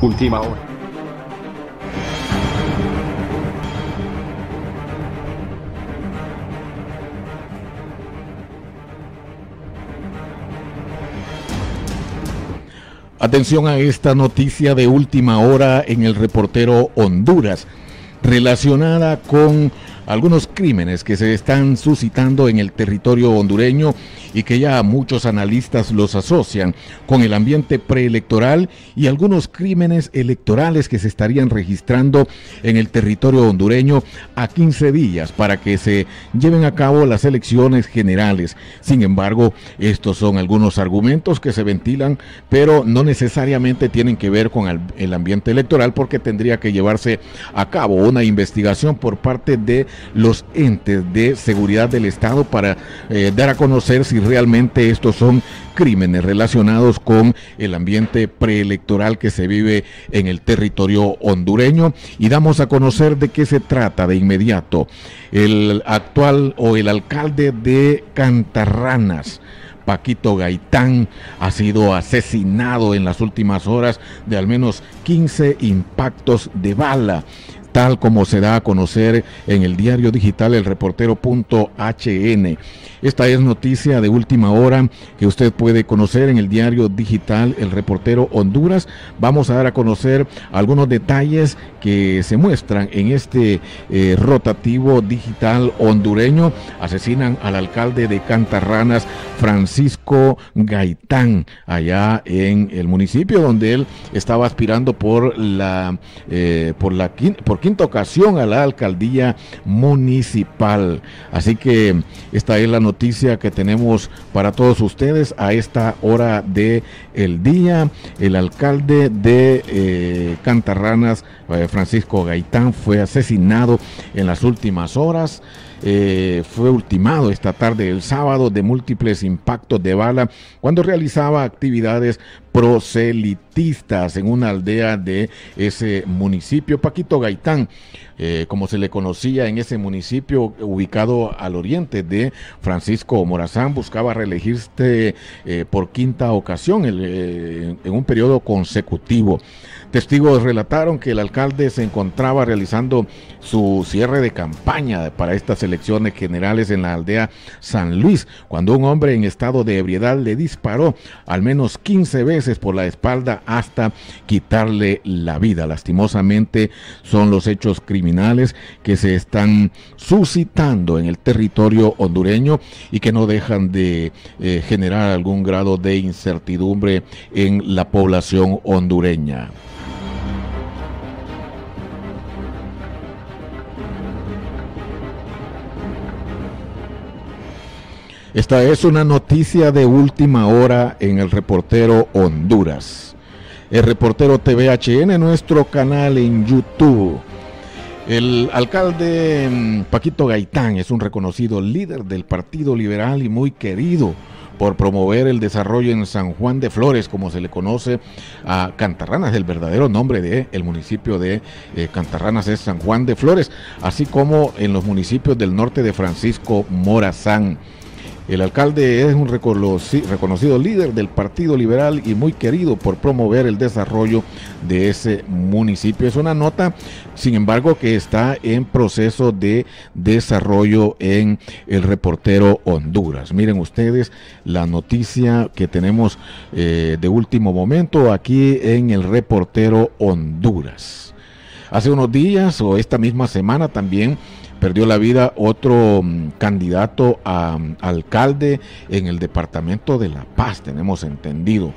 Última hora. Atención a esta noticia de última hora en el reportero Honduras, relacionada con algunos crímenes que se están suscitando en el territorio hondureño y que ya muchos analistas los asocian con el ambiente preelectoral y algunos crímenes electorales que se estarían registrando en el territorio hondureño a 15 días para que se lleven a cabo las elecciones generales. Sin embargo, estos son algunos argumentos que se ventilan, pero no necesariamente tienen que ver con el, ambiente electoral porque tendría que llevarse a cabo una investigación por parte de los entes de seguridad del Estado para eh, dar a conocer si realmente estos son crímenes relacionados con el ambiente preelectoral que se vive en el territorio hondureño y damos a conocer de qué se trata de inmediato. El actual o el alcalde de Cantarranas, Paquito Gaitán ha sido asesinado en las últimas horas de al menos 15 impactos de bala tal como se da a conocer en el diario digital el reportero.hn. Esta es noticia de última hora que usted puede conocer en el diario digital El Reportero Honduras. Vamos a dar a conocer algunos detalles que se muestran en este eh, rotativo digital hondureño. Asesinan al alcalde de Cantarranas, Francisco Gaitán, allá en el municipio donde él estaba aspirando por la eh, por la por quinta ocasión a la alcaldía municipal. Así que esta es la noticia que tenemos para todos ustedes a esta hora de el día. El alcalde de eh, Cantarranas, eh, Francisco Gaitán, fue asesinado en las últimas horas. Eh, fue ultimado esta tarde el sábado de múltiples impactos de bala cuando realizaba actividades proselitistas en una aldea de ese municipio. Paquito Gaitán, eh, como se le conocía en ese municipio ubicado al oriente de Francisco Morazán, buscaba reelegirse eh, por quinta ocasión en un periodo consecutivo. Testigos relataron que el alcalde se encontraba realizando su cierre de campaña para estas elecciones generales en la aldea San Luis, cuando un hombre en estado de ebriedad le disparó al menos 15 veces por la espalda hasta quitarle la vida. Lastimosamente son los hechos criminales que se están suscitando en el territorio hondureño y que no dejan de eh, generar algún grado de incertidumbre en la población hondureña. Esta es una noticia de última hora en el reportero Honduras. El reportero TVHN, nuestro canal en YouTube. El alcalde mm, Paquito Gaitán es un reconocido líder del Partido Liberal y muy querido por promover el desarrollo en San Juan de Flores, como se le conoce a Cantarranas, el verdadero nombre del el municipio de eh, Cantarranas es San Juan de Flores, así como en los municipios del norte de Francisco Morazán. El alcalde es un reconocido líder del Partido Liberal y muy querido por promover el desarrollo de ese municipio. Es una nota, sin embargo, que está en proceso de desarrollo en el reportero Honduras. Miren ustedes la noticia que tenemos eh, de último momento aquí en el reportero Honduras. Hace unos días o esta misma semana también perdió la vida otro mm, candidato a mm, alcalde en el departamento de La Paz, tenemos entendido,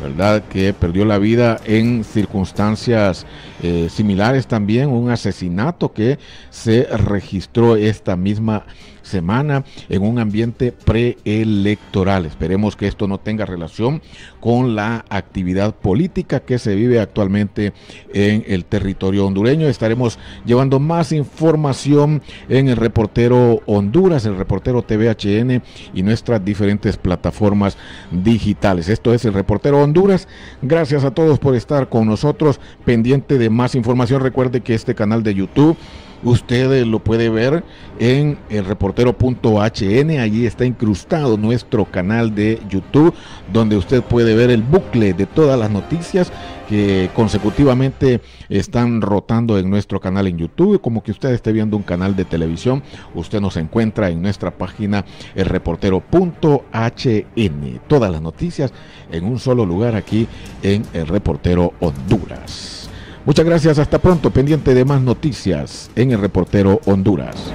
¿verdad? Que perdió la vida en circunstancias eh, similares también, un asesinato que se registró esta misma semana en un ambiente preelectoral. Esperemos que esto no tenga relación con la actividad política que se vive actualmente en el territorio hondureño. Estaremos llevando más información en el reportero Honduras, el reportero TVHN y nuestras diferentes plataformas digitales. Esto es el reportero Honduras. Gracias a todos por estar con nosotros, pendiente de más información. Recuerde que este canal de YouTube usted lo puede ver en el reportero.hn, allí está incrustado nuestro canal de YouTube, donde usted puede ver el bucle de todas las noticias que consecutivamente están rotando en nuestro canal en YouTube, como que usted esté viendo un canal de televisión, usted nos encuentra en nuestra página elreportero.hn. Todas las noticias en un solo lugar aquí en El Reportero Honduras. Muchas gracias, hasta pronto, pendiente de más noticias en El Reportero Honduras.